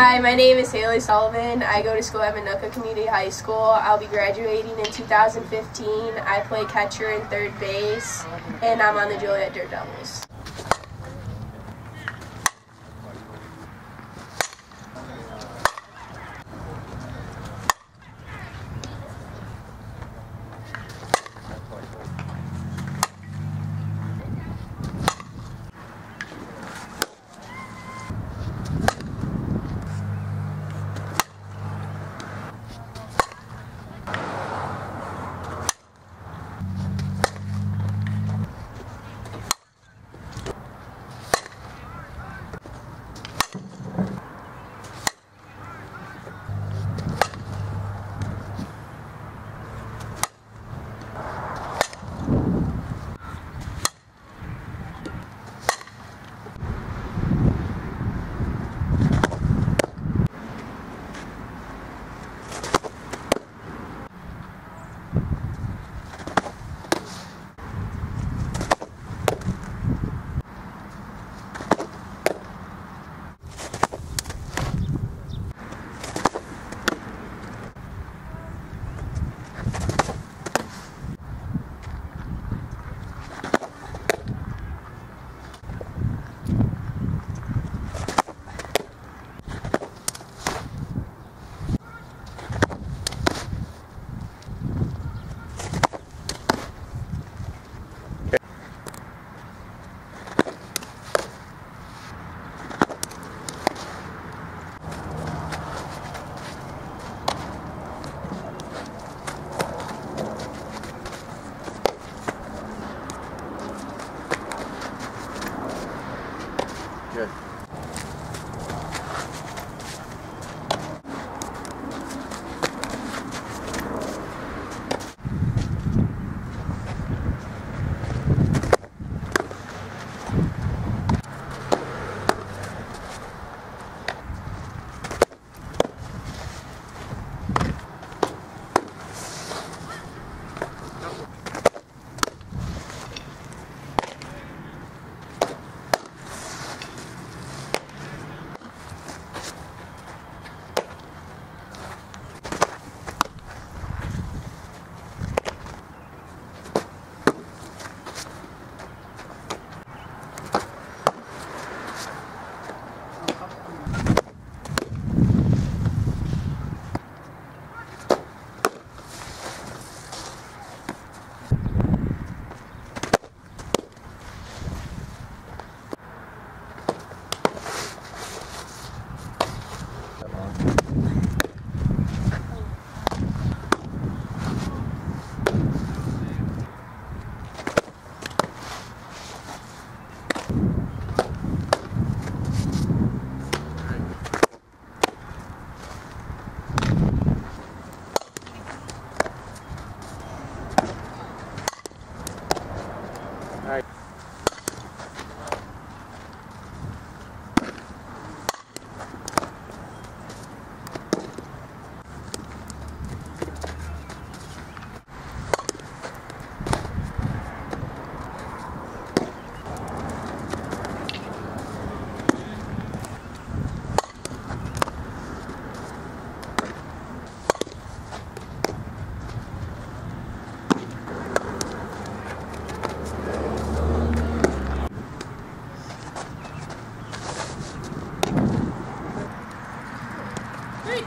Hi, my name is Haleigh Sullivan. I go to school at Minooka Community High School. I'll be graduating in 2015. I play catcher and third base, and I'm on the Joliet Dirt Devils.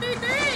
dude, dude, dude.